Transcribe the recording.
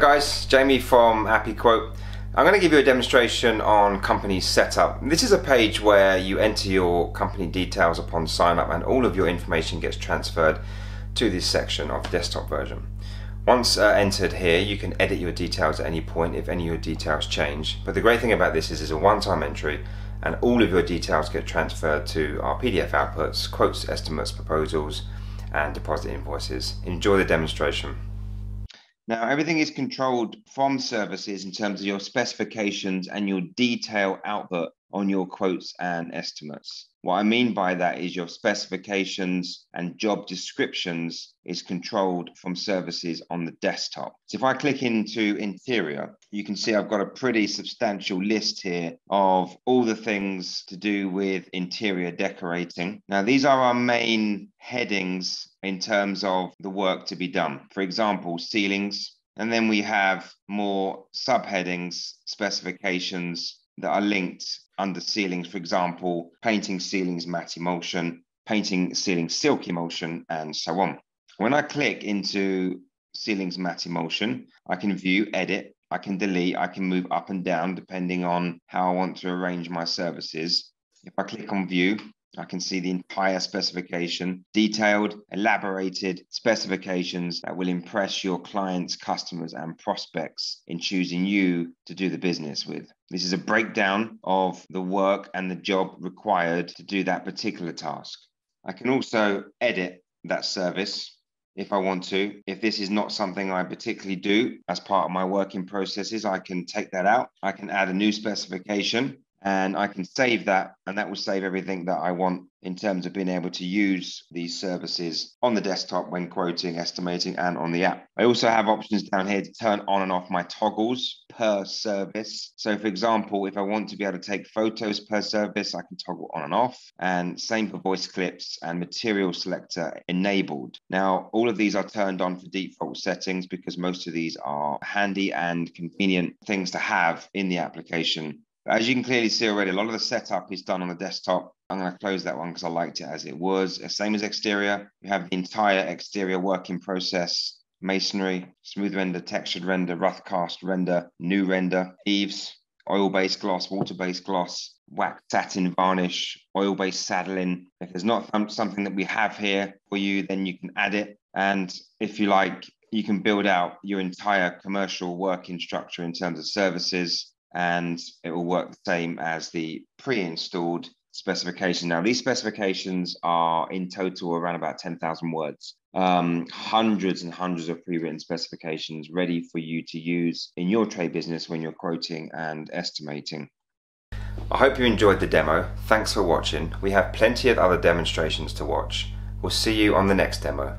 guys, Jamie from AppyQuote. I'm going to give you a demonstration on company setup. This is a page where you enter your company details upon sign up and all of your information gets transferred to this section of the desktop version. Once uh, entered here, you can edit your details at any point if any of your details change. But the great thing about this is it's a one-time entry and all of your details get transferred to our PDF outputs, quotes, estimates, proposals, and deposit invoices. Enjoy the demonstration. Now, everything is controlled from services in terms of your specifications and your detail output on your quotes and estimates. What I mean by that is your specifications and job descriptions is controlled from services on the desktop. So if I click into interior, you can see I've got a pretty substantial list here of all the things to do with interior decorating. Now, these are our main headings in terms of the work to be done. For example, ceilings, and then we have more subheadings, specifications that are linked under ceilings, for example, painting ceilings matte emulsion, painting ceilings silk emulsion, and so on. When I click into ceilings matte emulsion, I can view, edit, I can delete, I can move up and down depending on how I want to arrange my services. If I click on view, I can see the entire specification, detailed, elaborated specifications that will impress your clients, customers, and prospects in choosing you to do the business with. This is a breakdown of the work and the job required to do that particular task. I can also edit that service if I want to. If this is not something I particularly do as part of my working processes, I can take that out. I can add a new specification and I can save that, and that will save everything that I want in terms of being able to use these services on the desktop when quoting, estimating, and on the app. I also have options down here to turn on and off my toggles per service. So, for example, if I want to be able to take photos per service, I can toggle on and off, and same for voice clips and material selector enabled. Now, all of these are turned on for default settings because most of these are handy and convenient things to have in the application as you can clearly see already, a lot of the setup is done on the desktop. I'm going to close that one because I liked it as it was. Uh, same as exterior, you have the entire exterior working process, masonry, smooth render, textured render, rough cast render, new render, eaves, oil-based gloss, water-based gloss, wax satin varnish, oil-based Sadolin. If there's not something that we have here for you, then you can add it. And if you like, you can build out your entire commercial working structure in terms of services, and it will work the same as the pre-installed specification. Now, these specifications are in total around about 10,000 words. Um, hundreds and hundreds of pre-written specifications ready for you to use in your trade business when you're quoting and estimating. I hope you enjoyed the demo. Thanks for watching. We have plenty of other demonstrations to watch. We'll see you on the next demo.